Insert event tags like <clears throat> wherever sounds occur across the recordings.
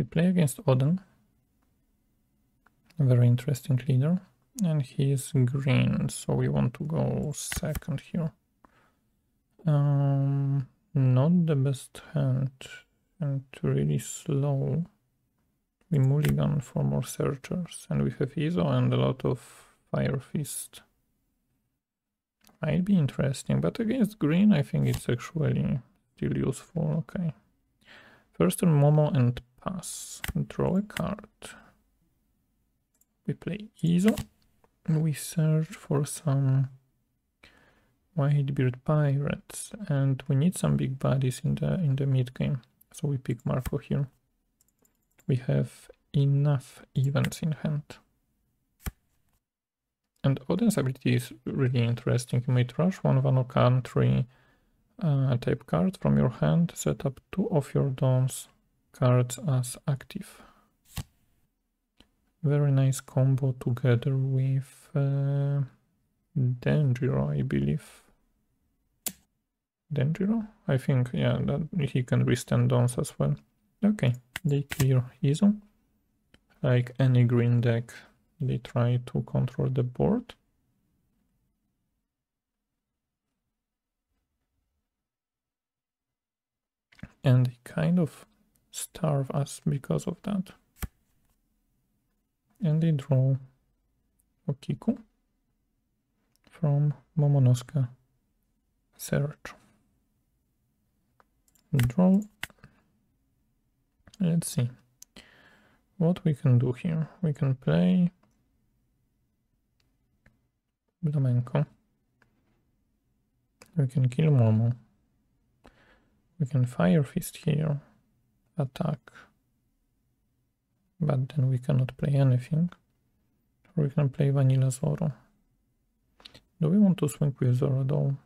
We play against Oden. Very interesting leader. And he is green, so we want to go second here. Um, not the best hand and really slow. We mulligan for more searchers and we have Izo and a lot of Fire Fist. Might be interesting, but against green I think it's actually still useful. Okay. First turn Momo and pass. Draw a card. We play Izo. We search for some Whitebeard pirates and we need some big bodies in the in the mid game. So we pick Marco here. We have enough events in hand. And Oden's ability is really interesting. You may rush one Wano country uh, type card from your hand, set up two of your Don's cards as active. Very nice combo together with uh, Denjiro, I believe. Denjiro? I think, yeah, that he can withstand Dons as well. Okay, they clear Izo. Like any green deck, they try to control the board. And they kind of starve us because of that. And they draw Okiku from Momonosuke Search. Draw. Let's see what we can do here. We can play Blamenco. We can kill Momo. We can Fire Fist here, attack. But then we cannot play anything. We can play Vanilla Zoro. Do we want to swing with Zoro though?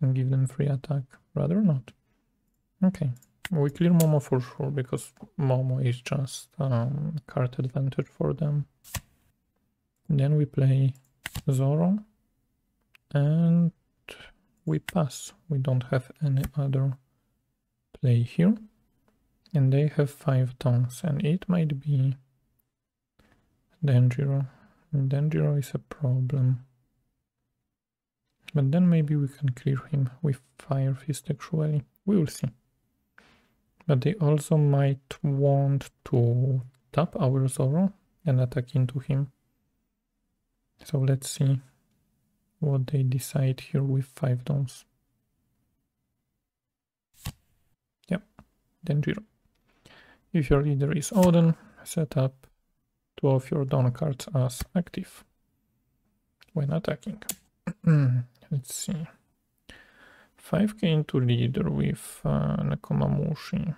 And give them free attack? Rather not. Okay, we clear Momo for sure, because Momo is just um, card advantage for them. Then we play Zoro, and we pass. We don't have any other play here. And they have 5 tongues, and it might be Denjiro. Denjiro is a problem. But then maybe we can clear him with Fire Fist actually. We will see. But they also might want to tap our Zoro and attack into him. So let's see what they decide here with 5 dons. Yep, Denjiro. If your leader is Oden, set up two of your Don cards as active when attacking. <clears throat> let's see. 5k into leader with uh, Nekomamushi.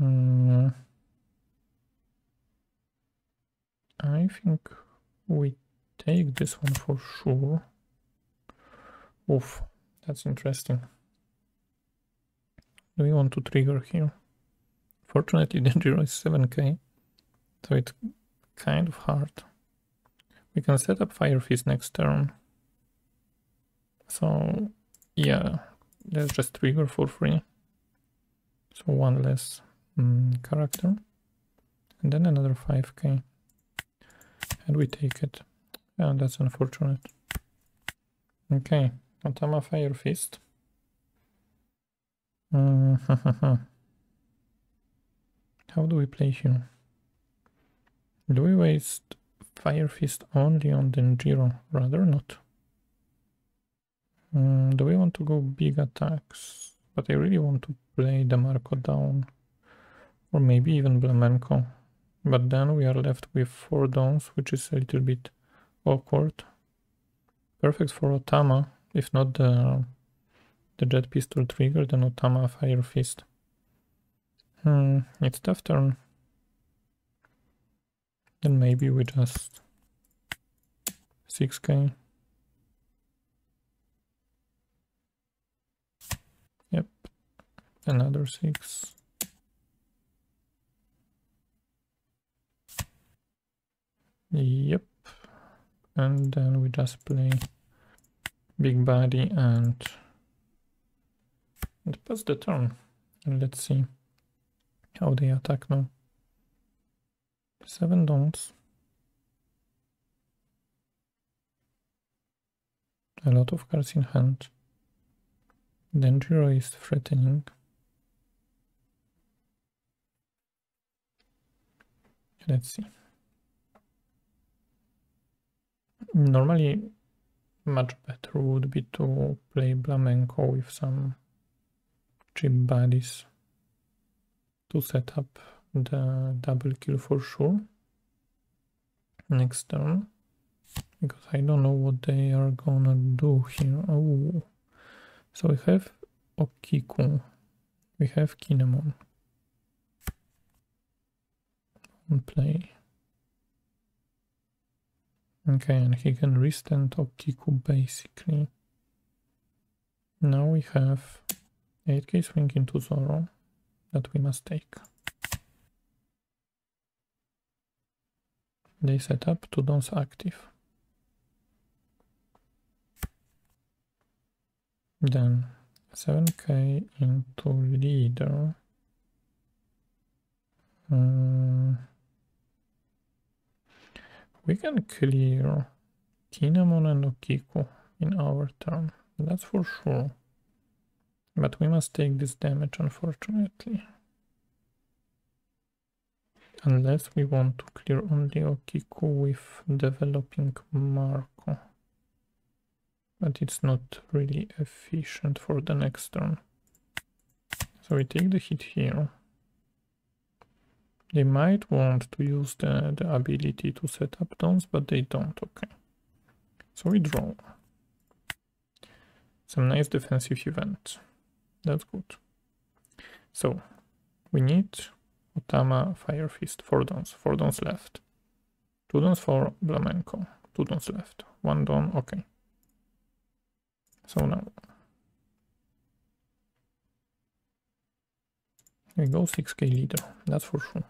Mm. I think we take this one for sure. Oof, that's interesting. Do we want to trigger here? Fortunately, the zero is 7k, so it's kind of hard. We can set up Fire Fist next turn. So yeah, let's just trigger for free. So one less um, character. And then another 5k. And we take it. Yeah, that's unfortunate. Okay, Otama Fire Fist. Uh, <laughs> How do we play here? Do we waste Fire Fist only on Denjiro? Rather not. Mm, do we want to go big attacks? But I really want to play DeMarco down. Or maybe even Blamenco. But then we are left with 4 dons, which is a little bit awkward. Perfect for Otama, if not the, the Jet Pistol trigger, then Otama Fire Fist. Hmm, it's tough turn. Then maybe we just 6k. Yep, another six. Yep. And then we just play big body and, and pass the turn. And let's see how they attack now. Seven dons. A lot of cards in hand. Denjiro is threatening. Let's see. Normally, much better would be to play Blamenco with some cheap bodies to set up the double kill for sure next turn because I don't know what they are gonna do here. Oh, so we have Okiku, we have Kinemon on play. Okay, and he can restand Okiku basically. Now we have 8k swing into Zoro that we must take. They set up two dons active. Then 7k into leader. Um, we can clear Kinemon and Okiku in our turn, that's for sure. But we must take this damage, unfortunately. Unless we want to clear only Okiku with developing Marco. But it's not really efficient for the next turn. So we take the hit here. They might want to use the, the ability to set up dons, but they don't, okay. So we draw. Some nice defensive events. That's good. So, we need Otama Fire Fist, 4 dons, 4 dons left. 2 dons for Blamenco, 2 dons left. 1 don, okay. So now we go 6k leader, that's for sure.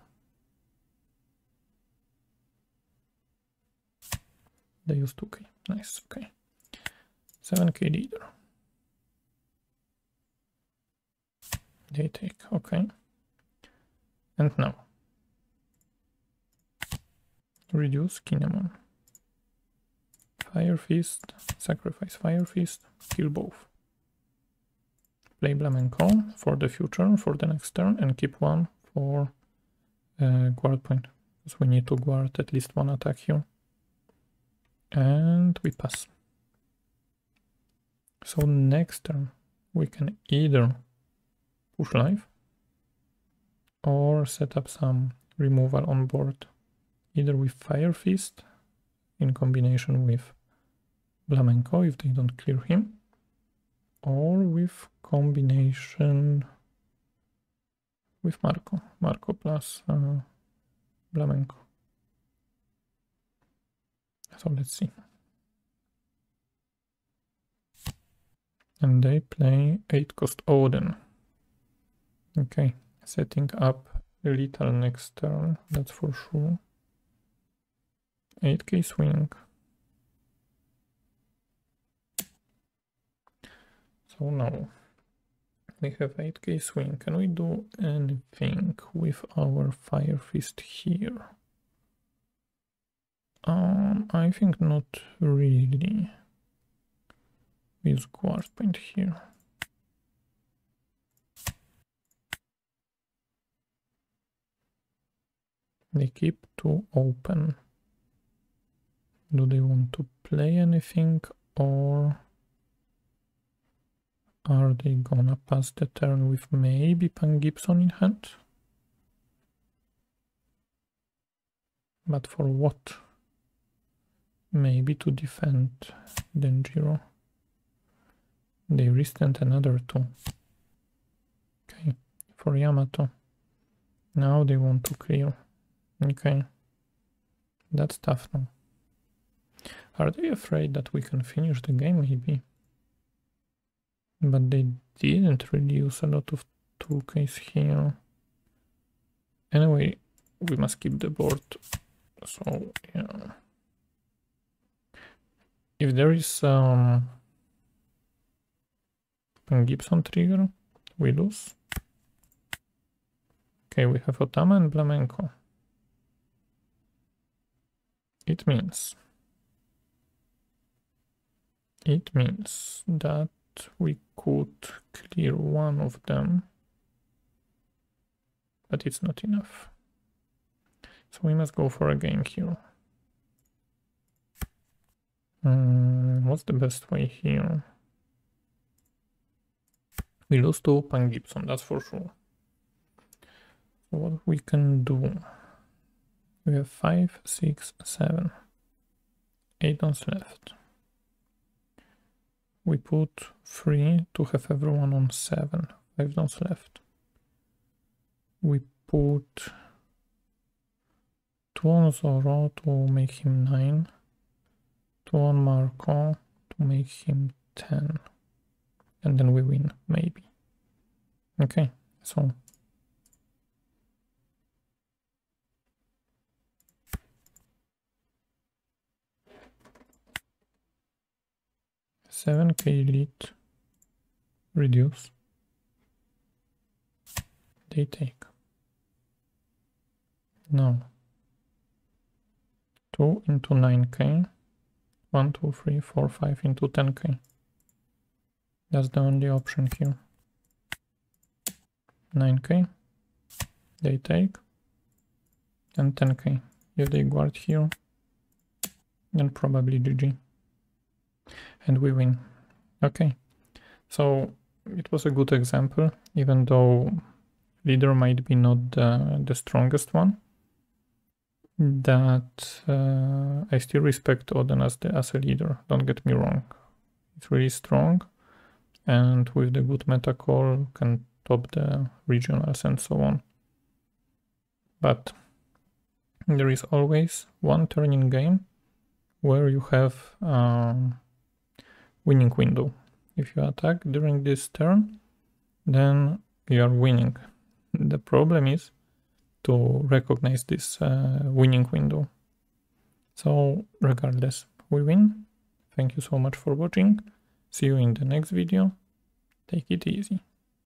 They use 2k. Nice, okay. 7k leader. They take, okay. And now. Reduce Kinemon. Fire Fist, sacrifice Fire Fist, kill both. Play Blamenco for the future, for the next turn, and keep one for uh, guard point. Because we need to guard at least one attack here and we pass. So next turn we can either push live or set up some removal on board, either with Fire Fist in combination with Blamenco if they don't clear him, or with combination with Marco, Marco plus uh. So let's see. And they play 8 cost Oden. Okay, setting up little next turn, that's for sure. 8k swing. So now we have 8k swing. Can we do anything with our Fire Fist here? Um, I think not really. With guard point here. They keep two open. Do they want to play anything or are they gonna pass the turn with maybe Pan Gibson in hand? But for what? Maybe to defend Denjiro. They restant another two. Okay, for Yamato. Now they want to clear. Okay. That's tough now. Are they afraid that we can finish the game maybe? But they didn't reduce a lot of toolcase here. Anyway, we must keep the board. So, yeah if there is um, Gibson trigger, we lose. Okay, we have Otama and Blamenco. It means it means that we could clear one of them, but it's not enough. So we must go for a game here. Um, what's the best way here? We lose to Pan Gibson, that's for sure. What we can do? We have five, six, seven, eight dons left. We put three to have everyone on seven, five dons left. We put two on Zoro to make him nine, two on Marco to make him ten, and then we win, maybe. Okay, so 7k lead reduce. They take. Now 2 into 9k 1 2 3 4 5 into 10k that's the only option here. 9k they take. And 10k if they guard here. Then probably GG and we win. Okay, so it was a good example, even though leader might be not the, the strongest one, that uh, I still respect Oden as, the, as a leader, don't get me wrong. It's really strong, and with the good meta call can top the regionals and so on. But there is always one turn in game where you have um, winning window. If you attack during this turn, then you are winning. The problem is to recognize this uh, winning window. So regardless, we win. Thank you so much for watching. See you in the next video. Take it easy.